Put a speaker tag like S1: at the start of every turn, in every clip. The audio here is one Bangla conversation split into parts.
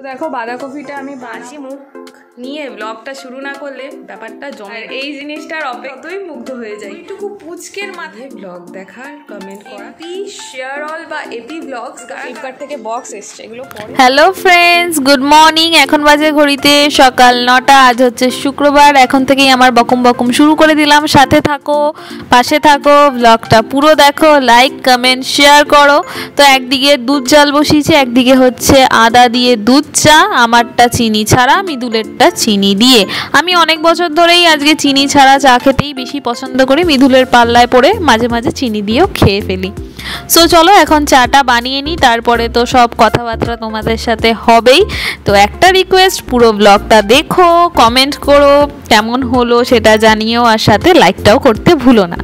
S1: তো দেখো বাঁধাকপিটা আমি বাঁচি মুখ নিয়ে ব্লগটা শুরু না করলে ব্যাপারটা জমে এই জিনিসটার অপেক্ষাই মুগ্ধ হয়ে যায় এইটুকু পুচকের মাথায় ব্লগ দেখার কমেন্ট করা। শেয়ার অল বা এপি ব্লগস ফ্লিপকার্ট থেকে বক্স এসছে এগুলো
S2: হ্যালো ফ্রেন্ডস গুড মর্নিং এখন বাজে ঘড়িতে সকাল নটা আজ হচ্ছে শুক্রবার এখন থেকেই আমার বকম বকম শুরু করে দিলাম। সাথে থাকো পাশে থাকো ব্লগটা পুরো দেখো লাইক কমেন্ট শেয়ার করো। তো একদিকে দুধ জাল বসিয়েছে একদিকে হচ্ছে আদা দিয়ে দুধ চা আমারটা চিনি ছাড়া মিদুলেরটা চিনি দিয়ে। আমি অনেক বছর ধরেই আজকে চিনি ছাড়া চা খেতেই বেশি পছন্দ করি। মিধুলের পাল্লায় পড়ে মাঝে মাঝে চিনি দিয়েও খেয়ে ফেলি। সো চলো এখন চাটা বানিয়ে নিই। তারপরে তো সব কথাবার্তা তোমাদের সাথে হবেই। তো একটা রিকোয়েস্ট পুরো ব্লগটা দেখো কমেন্ট করো, কেমন হলো সেটা জানিও, আর সাথে লাইকটাও করতে ভুলো না।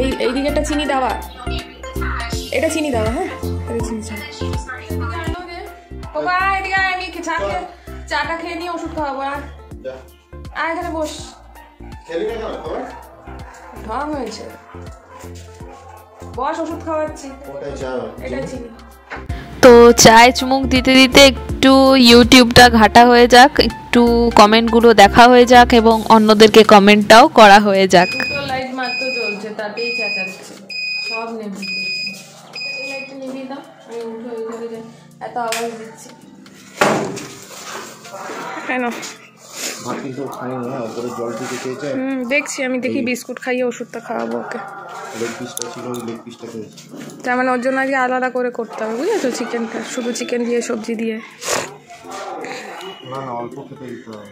S1: এই এই দিকে একটা চিনি দেওয়া। এটা চিনি দেওয়া হ্যাঁ? বাবা এদিকে আমি চা খেয়ে চাটা খেয়ে নিয়ে ওষুধ খাওয়াবো আর এখানে বস।
S3: খেলি না কেন খাবার
S1: ঢং হয়েছে। বস ওষুধ খাওয়াচ্ছি। এটা চিনি।
S2: তো চায় চুমুক দিতে দিতে একটু ইউটিউবটা ঘাটা হয়ে যাক একটু কমেন্টগুলো দেখা হয়ে যাক এবং অন্যদেরকে কমেন্টটাও করা হয়ে যাক।
S1: লাইট মাত্র জ্বলছে তাতেই চেঁচাচ্ছে সব নেমে দিয়েছে এই লাইটটা নিভিয়ে দাও আমি উঠে এত আওয়াজ দিচ্ছে। কেন? হুম দেখছি আমি দেখি বিস্কুট খাইয়ে ওষুধটা খাওয়াবো ওকে। তার মানে ওর জন্য আজকে আলাদা করে করতে হবে বুঝেছ? চিকেনটা শুধু চিকেন দিয়ে সবজি দিয়ে।
S3: না না অল্প খেতে দিতে হবে।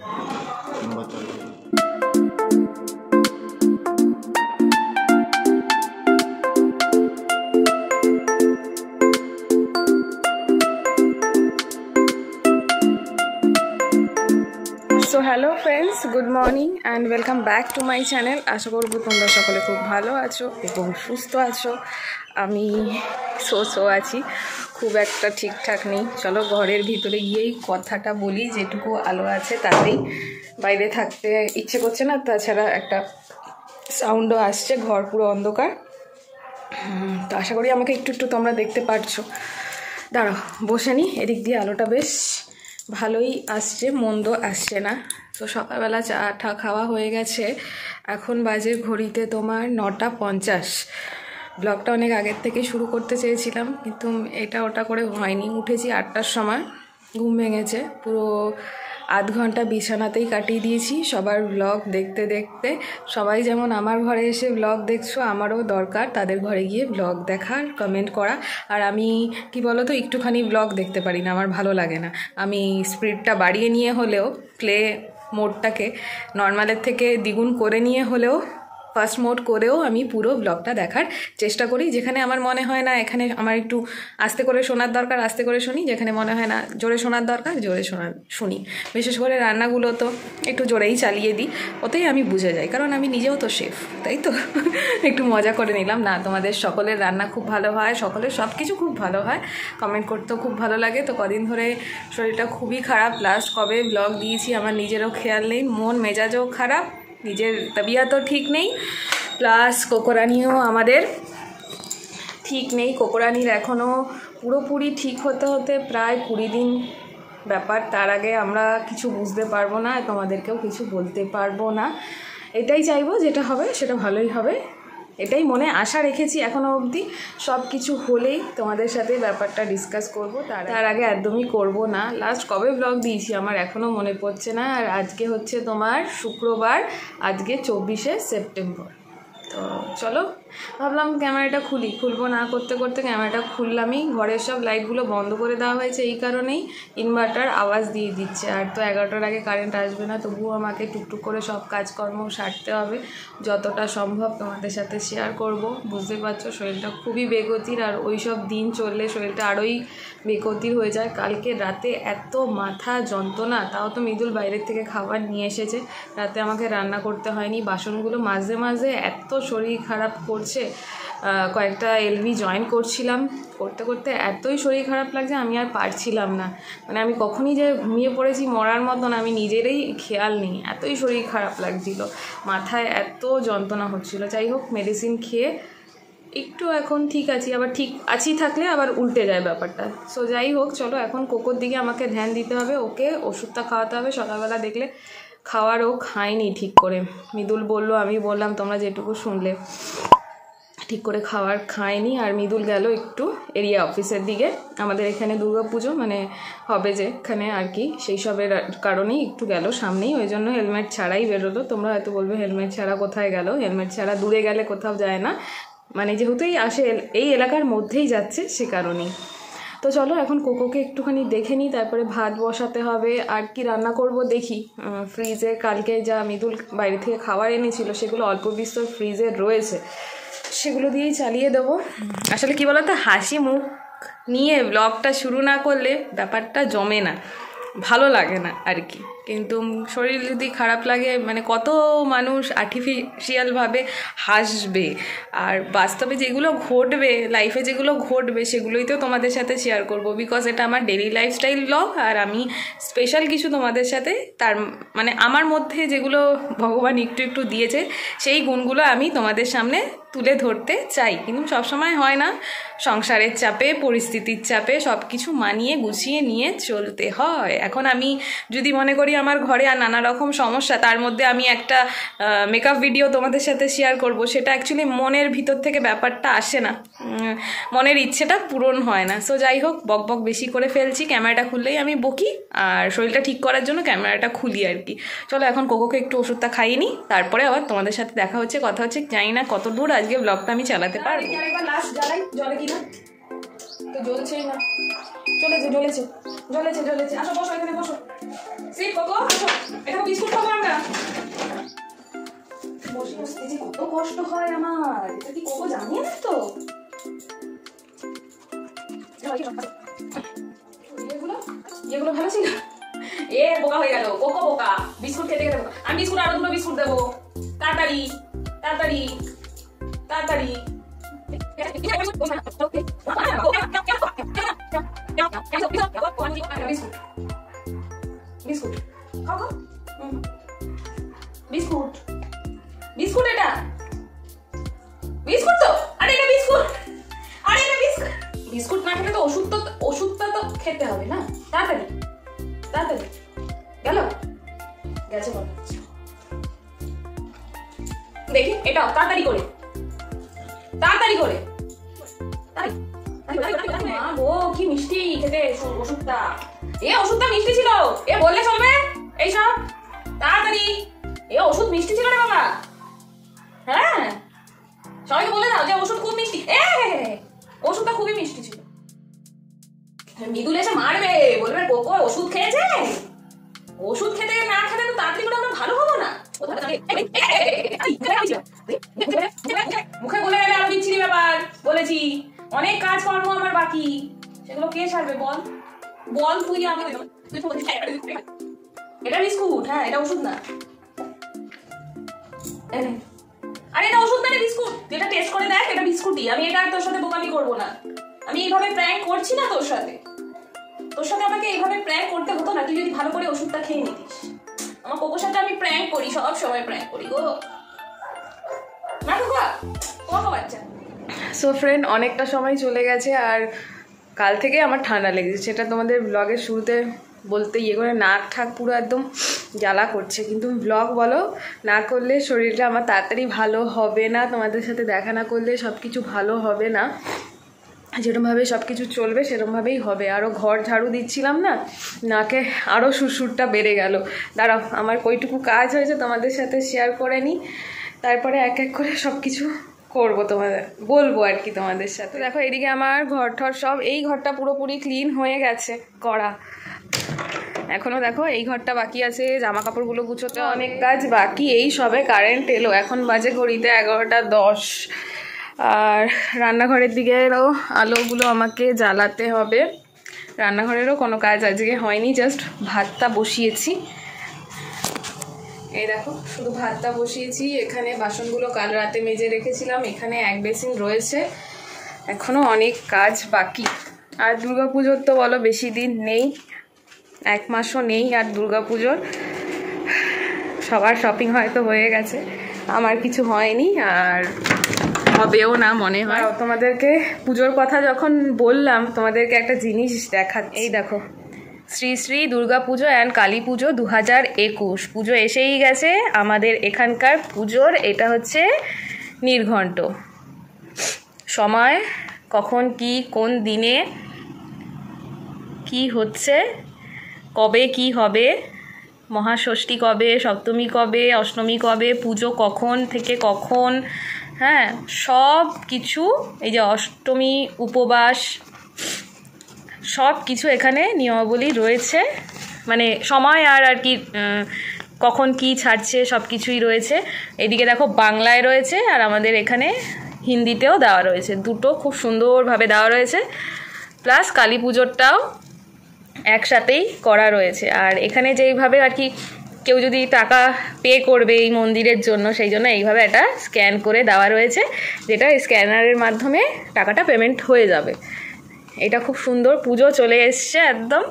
S1: So hello friends good morning and welcome back to my channel আশা করব তোমরা সকলে খুব ভালো আছো এবং সুস্থ আছো। আমি সো সো আছি। খুব একটা ঠিকঠাক নেই। চলো ঘরের ভিতরে গিয়েই কথাটা বলি, যেটুকু আলো আছে তাতেই। বাইরে থাকতে ইচ্ছে করছে না, তাছাড়া একটা সাউন্ডও আসছে, ঘর পুরো অন্ধকার। তো আশা করি আমাকে একটু একটু তোমরা দেখতে পারছ। দাঁড়াও, বসে নি। এদিক দিয়ে আলোটা বেশ ভালোই আসছে, মন্দ আসছে না। তো সকালবেলা চা টা খাওয়া হয়ে গেছে। এখন বাজে ঘড়িতে তোমার নটা পঞ্চাশ। ব্লগটা অনেক আগের থেকে শুরু করতে চেয়েছিলাম, কিন্তু এটা ওটা করে হয়নি। উঠেছি আটটার সময়, ঘুম ভেঙেছে, পুরো আধ ঘণ্টা বিছানাতেই কাটিয়ে দিয়েছি। সবার ব্লগ দেখতে দেখতে। সবাই যেমন আমার ঘরে এসে ব্লগ দেখছ, আমারও দরকার তাদের ঘরে গিয়ে ব্লগ দেখার কমেন্ট করা। আর আমি, কি বলো তো একটুখানি ব্লগ দেখতে পারি না, আমার ভালো লাগে না। আমি স্পিডটা বাড়িয়ে নিয়ে হলেও প্লে মোডটাকে নর্মালের থেকে দ্বিগুণ করে নিয়ে হলেও ফার্স্ট মোড করেও আমি পুরো ব্লগটা দেখার চেষ্টা করি, যেখানে আমার মনে হয় না এখানে আমার একটু আস্তে করে শোনার দরকার, আস্তে করে শুনি, যেখানে মনে হয় না জোরে শোনার দরকার, জোরে শোনার, শুনি। বিশেষ করে রান্নাগুলো তো একটু জোরেই চালিয়ে দিই, ওতেই আমি বুঝে যাই, কারণ আমি নিজেও তো শেফ তাই তো? একটু মজা করে নিলাম। না, তোমাদের সকলের রান্না খুব ভালো হয়, সকলের সব কিছু খুব ভালো হয়। কমেন্ট করতেও খুব ভালো লাগে। তো কদিন ধরে শরীরটা খুবই খারাপ। লাস্ট কবে ব্লগ দিয়েছি, আমার নিজেরও খেয়াল নেই মন মেজাজও খারাপ। নিজের তবিয়াতও ঠিক নেই প্লাস কোকোরানিও আমাদের ঠিক নেই। কোকোরানির এখনও পুরোপুরি ঠিক হতে হতে প্রায় কুড়ি দিন ব্যাপার। তার আগে আমরা কিছু বুঝতে পারব না, তোমাদেরকেও কিছু বলতে পারব না। এটাই চাইব যেটা হবে সেটা ভালোই হবে। এটাই মনে আশা রেখেছি এখনও অবধি। সব কিছু হলেই তোমাদের সাথে ব্যাপারটা ডিসকাস করব। তার তার আগে একদমই করব না। লাস্ট কবে ব্লগ দিয়েছি আমার এখনও মনে পড়ছে না। আর আজকে হচ্ছে তোমার শুক্রবার। আজকে চব্বিশে সেপ্টেম্বর। তো চলো ভাবলাম ক্যামেরাটা খুলি। খুলবো না করতে করতে ক্যামেরাটা খুললামই। ঘরের সব লাইটগুলো বন্ধ করে দেওয়া হয়েছে এই কারণেই ইনভার্টার আওয়াজ দিয়ে দিচ্ছে। আর তো এগারোটার আগে কারেন্ট আসবে না, তবুও আমাকে টুকটুক করে সব কাজকর্ম সারতে হবে। যতটা সম্ভব তোমাদের সাথে শেয়ার করব। বুঝতে পারছ, শরীরটা খুবই বেগতির। আর ওই সব দিন চললে শরীরটা আরোই বেগতির হয়ে যায়। কালকে রাতে এত মাথা যন্ত্রণা, তাও তো মৃদুল বাইরের থেকে খাবার নিয়ে এসেছে। রাতে আমাকে রান্না করতে হয়নি। বাসনগুলো মাঝে মাঝে এত শরীর খারাপ করছে আহ, কয়েকটা এলভি জয়েন করছিলাম। করতে করতে এতই শরীর খারাপ লাগছে আমি আর পারছিলাম না। মানে আমি কখনই যে ঘুমিয়ে পড়েছি মরার মতন আমি নিজেরই খেয়াল নেই। এতই শরীর খারাপ লাগছিল। মাথায় এত যন্ত্রণা হচ্ছিল। যাই হোক মেডিসিন খেয়ে একটু এখন ঠিক আছি। আবার ঠিক আছি থাকলে আবার উল্টে যায় ব্যাপারটা। সো যাই হোক চলো এখন কোকোর দিকে আমাকে ধ্যান দিতে হবে। ওকে ওষুধটা খাওয়াতে হবে। সকালবেলা দেখলে খাওয়ার ও খায়নি ঠিক করে। মৃদুল বলল আমি বললাম তোমরা যেটুকু শুনলে। ঠিক করে খাবার খায়নি আর মৃদুল গেল একটু এরিয়া অফিসের দিকে। আমাদের এখানে দুর্গা পুজো মানে হবে যে এখানে আর কি, সেই সবের কারণেই একটু গেল সামনেই। ওই জন্য হেলমেট ছাড়াই বেরোলো। তোমরা হয়তো বলবে, হেলমেট ছাড়া কোথায় গেল? হেলমেট ছাড়া দূরে গেলে কোথাও যায় না। মানে যেহেতু এই আসে, এই এলাকার মধ্যেই যাচ্ছে সে কারণেই। তো চলো এখন কোকোকে একটুখানি দেখে নিই, তারপরে ভাত বসাতে হবে। আর কি রান্না করব দেখি। ফ্রিজে কালকে যা মৃদুল বাইরে থেকে খাবার এনেছিল, সেগুলো অল্প বিস্তর ফ্রিজে রয়েছে। সেগুলো দিয়েই চালিয়ে দেবো। আসলে কি বলতো, হাসি মুখ নিয়ে ব্লগটা শুরু না করলে ব্যাপারটা জমে না, ভালো লাগে না আর কি। কিন্তু শরীর যদি খারাপ লাগে মানে কত মানুষ আর্টিফিশিয়ালভাবে হাসবে, আর বাস্তবে যেগুলো ঘটবে লাইফে যেগুলো ঘটবে, সেগুলোই তো তোমাদের সাথে শেয়ার করব। বিকজ এটা আমার ডেলি লাইফস্টাইল ব্লগ আর আমি স্পেশাল কিছু তোমাদের সাথে তার মানে আমার মধ্যে যেগুলো ভগবান একটু একটু দিয়েছে, সেই গুণগুলো আমি তোমাদের সামনে তুলে ধরতে চাই। কিন্তু সবসময় হয় না। সংসারের চাপে, পরিস্থিতির চাপে সব কিছু মানিয়ে গুছিয়ে নিয়ে চলতে হয়। এখন আমি যদি মনে করি আমার ঘরে আর নানা রকম সমস্যা, তার মধ্যে আমি একটা মেকআপ ভিডিও তোমাদের সাথে শেয়ার করব। সেটা অ্যাকচুয়ালি মনের ভিতর থেকে ব্যাপারটা আসে না। মনের ইচ্ছেটা পূরণ হয় না। সো যাই হোক বক বক বেশি করে ফেলছি ক্যামেরাটা খুললেই আমি বকি আর শরীরটা ঠিক করার জন্য ক্যামেরাটা খুলি আর কি। চলো এখন কোকোকে একটু ওষুধটা খাইয়ে নিই তারপরে আবার তোমাদের সাথে দেখা হচ্ছে কথা হচ্ছে জানি না কত দূর আজকে ব্লগটা আমি চালাতে পারব। তো জ্বলছেই না। জ্বলেছে জ্বলেছে জ্বলেছে জ্বলেছে। আসো বসো এখানে বসো। সিট কোকো আসো। এটা বিস্কুট খাব আমরা। বসে বসতে যে কত কষ্ট হয় আমার। এটা কি কোকো জানিয়ে না তো? এগুলো? এগুলো বিস্কুট খেতে আমি বিস্কুট, আরও বিস্কুট দেবো। তাড়াতাড়ি তাড়াতাড়ি তাড়াতাড়ি। বিস্কুট। বিস্কুট। বিস্কুট। বিস্কুট এটা? বিস্কুট তো? আরে বিস্কুট। আরে বিস্কুট। বিস্কুট না খেলে তো ওষুধ তো ওষুধটা তো খেতে হবে না? তাড়াতাড়ি। তাড়াতাড়ি। গেল? গেছে বলো। দেখি এটা তাড়াতাড়ি করে। তাড়াতাড়ি করে। কি মিষ্টি খেতে ওষুধটা। এ, ওষুধটা মিষ্টি ছিল। এ, বললে চলবে? এইসব তাড়াতাড়ি। এ, ওষুধ মিষ্টি ছিল রে বাবা। হ্যাঁ? সবাইকে বলে দাও যে ওষুধ খুব মিষ্টি। এ ওষুধটা খুবই মিষ্টি ছিল মৃদুল এসে মারবে বলবে কোকো ওষুধ খেয়েছে ওষুধ খেতে না খেতে তো তাড়াতাড়ি করে আমরা ভালো হব না মুখে বলে গেলে আরও বিচ্ছিরি ব্যাপার বলেছি অনেক কাজ কর্ম আমার বাকি সেগুলো কে সারবে বল বল তুই আমি এটা বিস্কুট হ্যাঁ এটা ওষুধ না আরে এটা তুই এটা টেস্ট করে দেখ, এটা বিস্কুটই আমি এটা আর তোর সাথে বোকামি করব না। আমি এইভাবে প্র্যাঙ্ক করছি না তোর সাথে। তোর সাথে আমাকে এইভাবে প্র্যাঙ্ক করতে হতো না, তুই যদি ভালো করে ওষুধটা খেয়ে নিতিস। আমার কোকোর সাথে আমি প্র্যাঙ্ক করি, সব সময় প্র্যাঙ্ক করি গো। না কোকা বাচ্চা। সো ফ্রেন্ড অনেকটা সময় চলে গেছে আর কাল থেকে আমার ঠান্ডা লেগেছে। সেটা তোমাদের ব্লগের শুরুতে বলতে ইয়ে করে নাক ঠাক পুরো একদম জ্বালা করছে। কিন্তু ব্লগ বলো, না করলে শরীরটা আমার তাড়াতাড়ি ভালো হবে না, তোমাদের সাথে দেখা না করলে সব কিছু ভালো হবে না। যেরকমভাবে সব কিছু চলবে সেরকমভাবেই হবে। আরও ঘর ঝাড়ু দিচ্ছিলাম না, নাকে আরও সুরসুরটা বেড়ে গেল। দাঁড়াও, আমার কইটুকু কাজ হয়েছে, তোমাদের সাথে শেয়ার করে নিই। তারপরে এক এক করে সব কিছু করব তোমাদের, বলব আর কি তোমাদের সাথে। দেখো, এদিকে আমার ঘর ঠর সব, এই ঘরটা পুরোপুরি ক্লিন হয়ে গেছে, করা। এখনও দেখো, এই ঘরটা বাকি আছে জামা কাপড়গুলো গুছোতে অনেক কাজ বাকি, এই সবে কারেন্ট এলো। এখন বাজে ঘড়িতে এগারোটা দশ। আর রান্নাঘরের দিকেরও আলোগুলো আমাকে জ্বালাতে হবে। রান্নাঘরেরও কোনো কাজ আজকে হয়নি জাস্ট ভাতটা বসিয়েছি। এই দেখো, শুধু ভাতটা বসিয়েছি। এখানে বাসনগুলো কাল রাতে মেজে রেখেছিলাম, এখানে এক বেসিন রয়েছে। এখনও অনেক কাজ বাকি। আর দুর্গাপুজোর তো বলো বেশি দিন নেই। এক মাসও নেই আর দুর্গা পুজোর সবার শপিং হয়তো হয়ে গেছে। আমার কিছু হয়নি আর হবেও না মনে হয়। তোমাদেরকে পুজোর কথা যখন বললাম তোমাদেরকে একটা জিনিস দেখা এই দেখো শ্রী শ্রী দুর্গা পুজো অ্যান্ড কালী পুজো দু হাজার একুশ। পুজো এসেই গেছে। আমাদের এখানকার পুজোর এটা হচ্ছে নির্ঘণ্ট। সময় কখন কি কোন দিনে কি হচ্ছে কবে কি হবে? মহাষষ্ঠী কবে? সপ্তমী কবে? অষ্টমী কবে? পুজো কখন থেকে কখন? হ্যাঁ সব কিছু এই যে অষ্টমী, উপবাস, সব কিছু এখানে নিয়মাবলী রয়েছে। মানে সময় আর আর কি কখন কি ছাড়ছে সব কিছুই রয়েছে। এদিকে দেখো বাংলায় রয়েছে আর আমাদের এখানে হিন্দিতেও দেওয়া রয়েছে। দুটো খুব সুন্দরভাবে দেওয়া রয়েছে। প্লাস কালী পুজোরটাও একসাথেই করা রয়েছে। আর এখানে যেইভাবে আর কি কেউ যদি টাকা পে করবে এই মন্দিরের জন্য সেই জন্য এইভাবে এটা স্ক্যান করে দেওয়া রয়েছে যেটা স্ক্যানারের মাধ্যমে টাকাটা পেমেন্ট হয়ে যাবে। এটা খুব সুন্দর পুজো চলে এসছে একদম।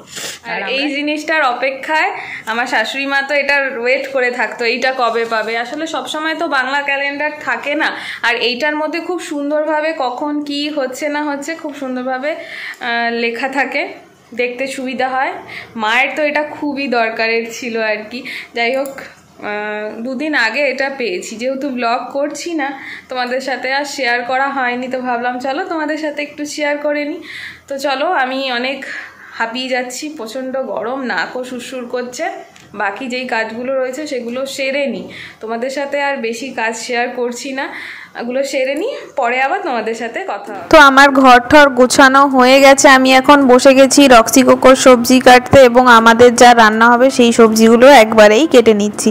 S1: আর এই জিনিসটার অপেক্ষায় আমার শাশুড়ি মা তো এটার ওয়েট করে থাকতো এইটা কবে পাবে? আসলে সবসময় তো বাংলা ক্যালেন্ডার থাকে না। আর এইটার মধ্যে খুব সুন্দরভাবে কখন কি হচ্ছে না হচ্ছে খুব সুন্দরভাবে লেখা থাকে। দেখতে সুবিধা হয়। মায়ের তো এটা খুবই দরকারের ছিল আর কি। যাই হোক দুদিন আগে এটা পেয়েছি। যেহেতু ব্লগ করছি না, তোমাদের সাথে আর শেয়ার করা হয়নি, তো ভাবলাম চলো তোমাদের সাথে একটু শেয়ার করে নিই তো চলো, আমি অনেক হাঁপিয়ে যাচ্ছি, প্রচণ্ড গরম, নাকও সুরসুর করছে। বাকি যেই কাজগুলো রয়েছে সেগুলো সেরে নিই তোমাদের সাথে আর বেশি কাজ শেয়ার করছি না। ওগুলো সেরে নিই পরে আবার তোমাদের সাথে কথা
S2: তো আমার ঘর ঠর গোছানো হয়ে গেছে আমি এখন বসে গেছি রক্সি কোকোর সবজি কাটতে এবং আমাদের যা রান্না হবে সেই সবজিগুলো একবারেই কেটে নিচ্ছি।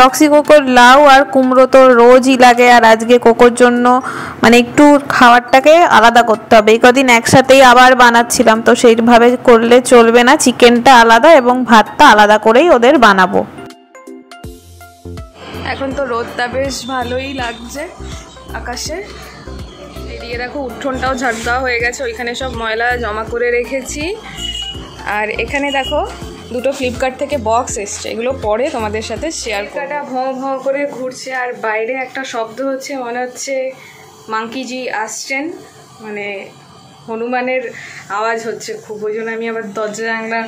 S2: রক্সি কোকোর লাউ আর কুমড়ো তো রোজই লাগে আর আজকে কোকোর জন্য মানে একটু খাবারটাকে আলাদা করতে হবে। এই কদিন একসাথেই আবার বানাচ্ছিলাম তো সেইভাবে করলে চলবে না। চিকেনটা আলাদা এবং ভাতটা আলাদা করেই ওদের বানাবো।
S1: এখন তো রোদটা বেশ ভালোই লাগছে। আকাশে। এদিকে দেখো উঠোনটাও ঝাড় দেওয়া হয়ে গেছে, ওইখানে সব ময়লা জমা করে রেখেছি। আর এখানে দেখো দুটো ফ্লিপকার্ট থেকে বক্স এসছে, এগুলো পরে তোমাদের সাথে শেয়ার করাটা ভঁ ভঁ করে ঘুরছে, আর বাইরে একটা শব্দ হচ্ছে, মনে হচ্ছে মাংকিজি আসছেন। মানে হনুমানের আওয়াজ হচ্ছে, খুব ওই জন্য আমি আবার দরজা জানলা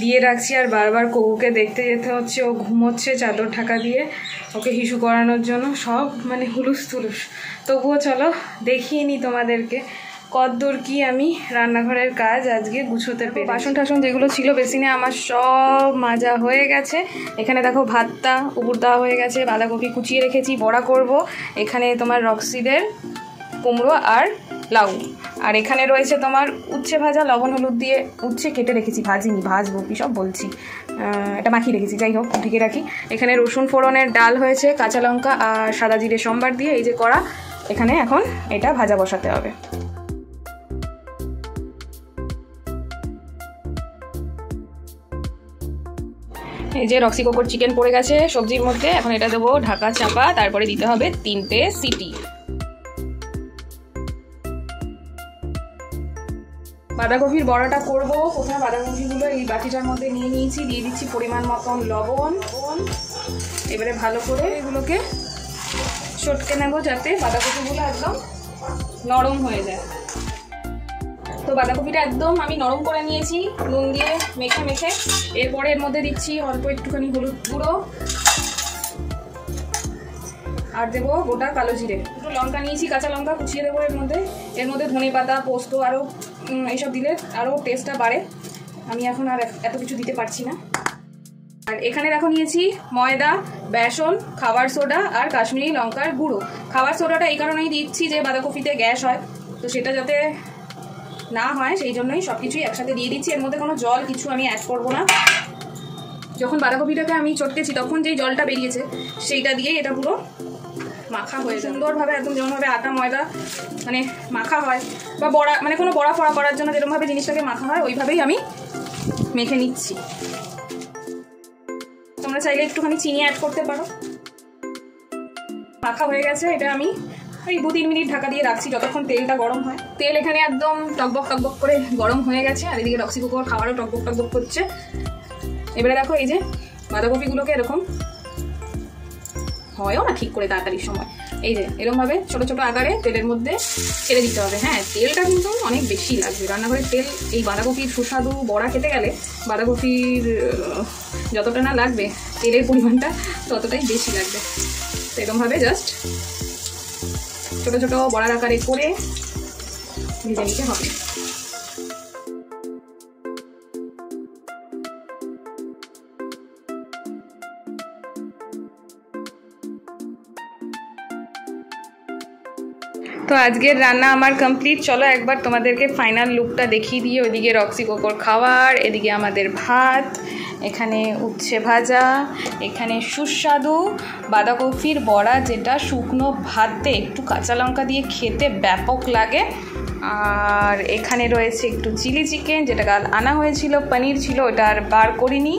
S1: দিয়ে রাখছি আর বারবার কুকুকে দেখতে যেতে হচ্ছে ও ঘুমোচ্ছে চাদর ঢাকা দিয়ে ওকে হিসু করানোর জন্য সব মানে হুলুস তুলুস। তবুও চলো দেখিয়ে নিই তোমাদেরকে কদ্দূর কি আমি রান্নাঘরের কাজ আজকে গুছোতে পেরে বাসন টাসন যেগুলো ছিল বেসিনে আমার সব মাজা হয়ে গেছে। এখানে দেখো ভাতটা উপর দেওয়া হয়ে গেছে বাঁধাকপি কুচিয়ে রেখেছি বড়া করব। এখানে তোমার রক্সিদের কুমড়ো আর লাউ। আর এখানে রয়েছে তোমার উচ্ছে ভাজা, লবণ, হলুদ দিয়ে উচ্ছে কেটে রেখেছি, ভাজিনি, ভাজবো কি সব বলছি। এটা মাখিয়ে রেখেছি, যাই হোক, ঢেকে রাখি। এখানে রসুন ফোড়নের ডাল হয়েছে, কাঁচা লঙ্কা আর সাদা জিরে সম্বার দিয়ে এই যে করা এখানে এখন এটা ভাজা বসাতে হবে। এই যে রক্সি কোকর চিকেন পড়ে গেছে সবজির মধ্যে, এখন এটা দেবো ঢাকা চাপা, তারপরে দিতে হবে তিনটে সিটি। বাঁধাকপির বড়াটা করব। প্রথমে বাঁধাকপিগুলো? এই বাটিটার মধ্যে নিয়ে নিয়েছি। দিয়ে দিচ্ছি পরিমাণ মতন লবণ। এবারে ভালো করে এগুলোকে চটকে নেব যাতে বাঁধাকপিগুলো একদম নরম হয়ে যায়। তো বাঁধাকপিটা একদম আমি নরম করে নিয়েছি, নুন দিয়ে মেখে মেখে। এরপরে এর মধ্যে দিচ্ছি অল্প একটুখানি হলুদ গুঁড়ো। আর দেবো গোটা কালো জিরে। দুটো লঙ্কা নিয়েছি, কাঁচা লঙ্কা কুচিয়ে দেবো এর মধ্যে। এর মধ্যে ধনে পাতা পোস্ত আরও এইসব দিলে আরও টেস্টটা বাড়ে। আমি এখন আর এত- কিছু দিতে পারছি না। আর এখানে দেখো নিয়েছি ময়দা, বেসন, খাবার সোডা আর কাশ্মীরি লঙ্কার গুঁড়ো। খাবার সোডাটা এই কারণেই দিচ্ছি যে বাঁধাকপিতে গ্যাস হয়। তো সেটা যাতে না হয়, সেই জন্যই সব কিছুই একসাথে দিয়ে দিচ্ছি। এর মধ্যে কোনো জল কিছু আমি অ্যাড করব না। যখন বাঁধাকপিটাকে আমি চটকেছি, তখন যেই জলটা বেরিয়েছে, সেইটা দিয়েই এটা পুরো মাখা হয়ে সুন্দরভাবে একদম যেমনভাবে আটা, ময়দা মানে মাখা হয় বা বড়া মানে কোনো বড়া ফড়া করার জন্য যেরকমভাবে জিনিসটাকে মাখা হয়, ওইভাবেই আমি মেখে নিচ্ছি। তোমরা চাইলে একটুখানি চিনি অ্যাড করতে পারো। মাখা হয়ে গেছে, এটা আমি ওই দু তিন মিনিট ঢাকা দিয়ে রাখছি যতক্ষণ তেলটা গরম হয়। তেল এখানে একদম টকবক টকবক করে গরম হয়ে গেছে, আর এদিকে রক্সি কুকুর খাবারও টকবক টকবক করছে। এবারে দেখো এই যে বাঁধাকপিগুলোকে এরকম হয়ও না ঠিক করে তাড়াতাড়ি সময়।
S4: এই যে এরকমভাবে ছোট ছোট আকারে তেলের মধ্যে ছেড়ে দিতে হবে। হ্যাঁ তেলটা কিন্তু অনেক বেশি লাগবে। রান্নাঘরের তেল, এই বাঁধাকপির সুস্বাদু বড়া খেতে গেলে বাঁধাকপির যতটা না লাগবে, তেলের পরিমাণটা ততটাই বেশি লাগবে। তো এরকমভাবে জাস্ট ছোট ছোট বড়ার আকারে করে ভেজে নিতে হবে। তো আজকের রান্না আমার কমপ্লিট চলো একবার তোমাদেরকে ফাইনাল লুকটা দেখিয়ে দিয়ে ওইদিকে রক্সি কোকোর খাবার এদিকে আমাদের ভাত, এখানে উচ্ছে ভাজা, এখানে সুস্বাদু বাঁধাকপির বড়া যেটা শুকনো ভাতে একটু কাঁচা লঙ্কা দিয়ে খেতে ব্যাপক লাগে। আর এখানে রয়েছে একটু চিলি চিকেন, যেটা কাল আনা হয়েছিল, পনির ছিল, ওটা আর বার করিনি।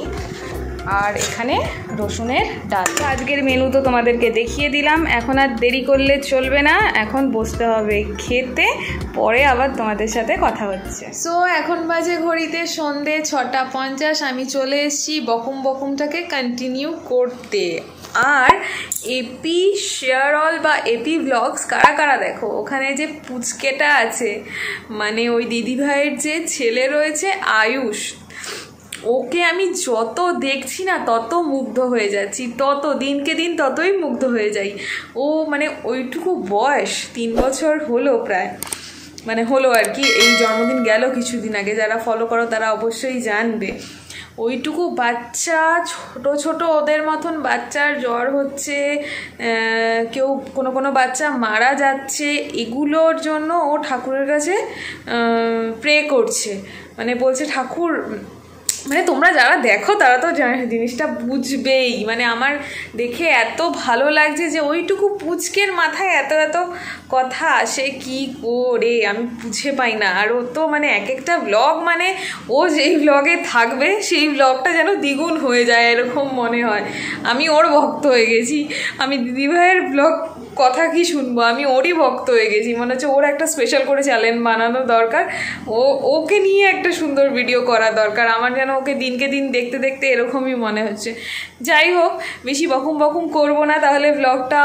S4: আর এখানে রসুনের ডাল। আজকের মেনু তো তোমাদেরকে দেখিয়ে দিলাম। এখন আর দেরি করলে চলবে না। এখন বসতে হবে খেতে। পরে আবার তোমাদের সাথে কথা হচ্ছে।
S1: সো এখন বাজে ঘড়িতে সন্ধে ছটা পঞ্চাশ। আমি চলে এসেছি বকুম বকুমটাকে কন্টিনিউ করতে। আর এপি শেয়ারল বা এপি ব্লগস কারা কারা দেখো? ওখানে যে পুচকেটা আছে মানে ওই দিদিভাইয়ের যে ছেলে রয়েছে, আয়ুষ। ওকে আমি যত দেখছি না, তত মুগ্ধ হয়ে যাচ্ছি। তত, দিনকে দিন ততই মুগ্ধ হয়ে যাই। ও মানে ওইটুকু বয়স, তিন বছর হলো প্রায়। মানে হলো আর কি, এই জন্মদিন গেল কিছুদিন আগে, যারা ফলো করো তারা অবশ্যই জানবে। ওইটুকু বাচ্চা, ছোট ছোট ওদের মতন বাচ্চার জ্বর হচ্ছে কেউ কোনো কোনো বাচ্চা মারা যাচ্ছে, এগুলোর জন্য ও ঠাকুরের কাছে প্রে করছে। মানে বলছে, ঠাকুর মানে তোমরা যারা দেখো, তারা তো জিনিসটা বুঝবেই। মানে আমার দেখে এত ভালো লাগছে যে ওইটুকু পুচকের মাথায় এত এত কথা আসে, কি করে? আমি বুঝে পাই না। আর ও তো মানে এক একটা ব্লগ মানে ও যেই ব্লগে থাকবে, সেই ব্লগটা যেন দ্বিগুণ হয়ে যায়, এরকম মনে হয়। আমি ওর ভক্ত হয়ে গেছি। আমি দিদিভাইয়ের ব্লগ কথা কি শুনব? আমি ওরই ভক্ত হয়ে গেছি। মনে হচ্ছে ওর একটা স্পেশাল করে চ্যানেল বানানো দরকার। ও, ওকে নিয়ে একটা সুন্দর ভিডিও করা দরকার। আমার যেন ওকে দিনকে দিন দেখতে দেখতে এরকমই মনে হচ্ছে। যাই হোক, বেশি বকুম বকুম করব না, তাহলে ব্লগটা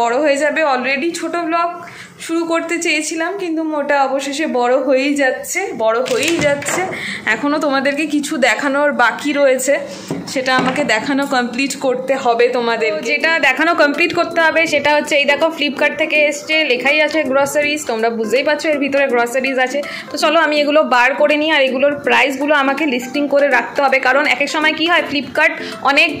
S1: বড় হয়ে যাবে অলরেডি ছোট ব্লগ শুরু করতে চেয়েছিলাম, কিন্তু ওটা অবশেষে বড় হয়েই যাচ্ছে, বড় হয়েই যাচ্ছে। এখনও তোমাদেরকে কিছু দেখানোর বাকি রয়েছে। সেটা আমাকে দেখানো কমপ্লিট করতে হবে তোমাদের যেটা দেখানো কমপ্লিট করতে হবে, সেটা হচ্ছে এই দেখো ফ্লিপকার্ট থেকে এসছে, লেখাই আছে গ্রসারিজ তোমরা বুঝতেই পারছ এর ভিতরে গ্রসারিজ আছে। তো চলো আমি এগুলো বার করে নিই, আর এগুলোর প্রাইসগুলো আমাকে লিস্টিং করে রাখতে হবে। কারণ এক এক সময় কি হয় ফ্লিপকার্ট অনেক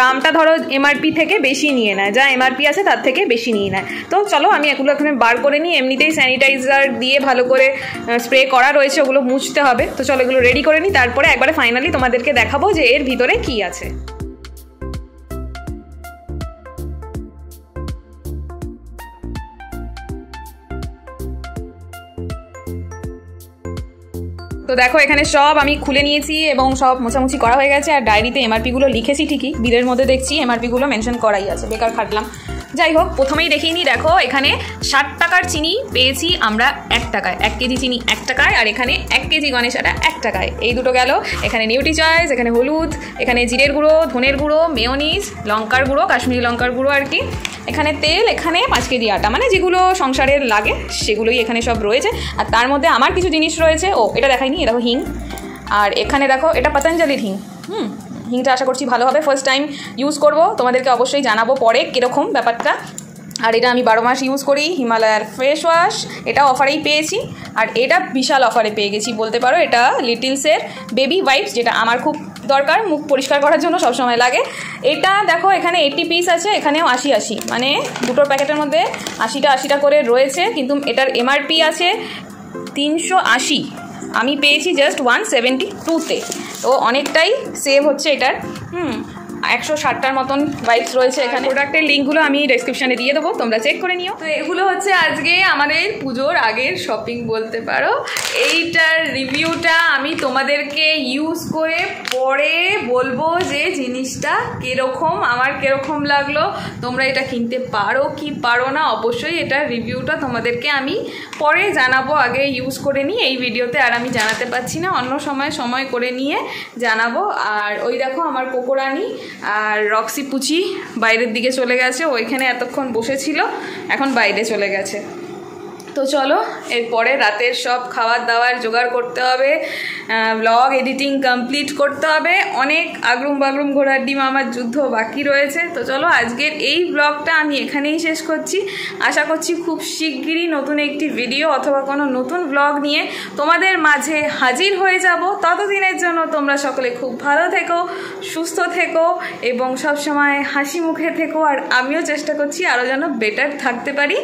S1: দামটা ধরো এমআরপি থেকে বেশি নিয়ে নেয়। যা এমআরপি আছে, তার থেকে বেশি নিয়ে নেয়। তো চলো, আমি এগুলো এখানে বার করে নিই। এমনিতেই স্যানিটাইজার দিয়ে ভালো করে স্প্রে করা রয়েছে, ওগুলো মুছতে হবে। তো চলো এগুলো রেডি করে নিই। তারপরে একবারে ফাইনালি তোমাদেরকে দেখাবো যে এর ভিতরে কি আছে। তো দেখো, এখানে সব আমি খুলে নিয়েছি এবং সব মোছামুছি করা হয়ে গেছে। আর ডায়েরিতে এমআরপিগুলো লিখেছি ঠিকই। বিলের মধ্যে দেখছি এমআরপিগুলো মেনশন করাই আছে। বেকার খাটলাম। যাই হোক প্রথমেই দেখিয়ে নিই, দেখো, এখানে ষাট টাকার চিনি পেয়েছি আমরা এক টাকায়। এক কেজি চিনি এক টাকায়, আর এখানে এক কেজি গণেশাটা এক টাকায়। এই দুটো গেল। এখানে নিউট্রি চয়েস, এখানে হলুদ, এখানে জিরের গুঁড়ো, ধনের গুঁড়ো, মেয়নিজ, লঙ্কার গুঁড়ো, কাশ্মীরি লঙ্কার গুঁড়ো আর কি। এখানে তেল, এখানে পাঁচ কেজি আটা। মানে যেগুলো সংসারের লাগে, সেগুলোই এখানে সব রয়েছে। আর তার মধ্যে আমার কিছু জিনিস রয়েছে। ও, এটা দেখাইনি দেখো হিং। আর এখানে দেখো, এটা পতঞ্জলির হিং। হুম। হিংটা আশা করছি ভালো হবে ফার্স্ট টাইম ইউজ করব। তোমাদেরকে অবশ্যই জানাব পরে কীরকম ব্যাপারটা। আর এটা আমি বারো মাস ইউজ করি, হিমালয়ার ফেস ওয়াশ এটা অফারেই পেয়েছি। আর এটা বিশাল অফারে পেয়ে গেছি, বলতে পারো এটা লিটিলসের বেবি ওয়াইপস যেটা আমার খুব দরকার, মুখ পরিষ্কার করার জন্য সবসময় লাগে। এটা দেখো, এখানে এইটটি পিস আছে, এখানেও আশি আশি। মানে দুটোর প্যাকেটের মধ্যে আশিটা আশিটা করে রয়েছে, কিন্তু এটার এমআরপি আছে তিনশো আশি। আমি পেয়েছি জাস্ট ওয়ান সেভেন্টি টুতে তো। অনেকটাই সেভ হচ্ছে এটার। হুম। একশো ষাটটার মতন বাইকস রয়েছে এখানে। প্রোডাক্টের লিঙ্কগুলো আমি ডেসক্রিপশনে দিয়ে দেবো তোমরা চেক করে নিও। তো এগুলো হচ্ছে আজকে আমাদের পুজোর আগের শপিং বলতে পারো। এইটার রিভিউটা আমি তোমাদেরকে ইউজ করে পরে বলব যে জিনিসটা কীরকম আমার কীরকম লাগল। তোমরা এটা কিনতে পারো কি পারো না অবশ্যই এটার রিভিউটা তোমাদেরকে আমি পরে জানাব। আগে ইউজ করে নিই এই ভিডিওতে আর আমি জানাতে পারছি না। অন্য সময় সময় করে নিয়ে জানাব। আর ওই দেখো আমার কোকোরানি আর রক্সি পুচি বাইরের দিকে চলে গেছে ওইখানে এতক্ষণ বসেছিল এখন বাইরে চলে গেছে। তো চলো, এরপরে রাতের সব খাবার দাবার জোগাড় করতে হবে ব্লগ এডিটিং কমপ্লিট করতে হবে, অনেক আগরুম বাগরুম ঘোড়ার ডিম আমার যুদ্ধ বাকি রয়েছে। তো চলো, আজকের এই ব্লগটা আমি এখানেই শেষ করছি। আশা করছি খুব শিগগিরই নতুন একটি ভিডিও অথবা কোনো নতুন ব্লগ নিয়ে তোমাদের মাঝে হাজির হয়ে যাব। ততদিনের জন্য তোমরা সকলে খুব ভালো থেকো, সুস্থ থেকো এবং সবসময় হাসি মুখে থেকো, আর আমিও চেষ্টা করছি আরও যেন বেটার থাকতে পারি।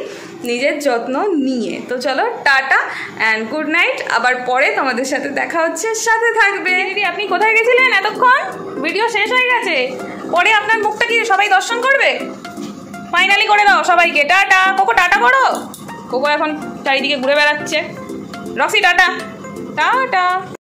S1: নিজের যত্ন নিয়ে। তো চলো, টাটা অ্যান্ড গুড নাইট আবার পরে তোমাদের সাথে দেখা হচ্ছে। সাথে থাকবে। দিদি আপনি কোথায় গেছিলেন এতক্ষণ? ভিডিও শেষ হয়ে গেছে। পরে আপনার মুখটা কি সবাই দর্শন করবে? ফাইনালি করে দাও সবাইকে। টাটা। কোকো, টাটা করো। কোকো এখন চারিদিকে ঘুরে বেড়াচ্ছে। রক্সি, টাটা। টাটা।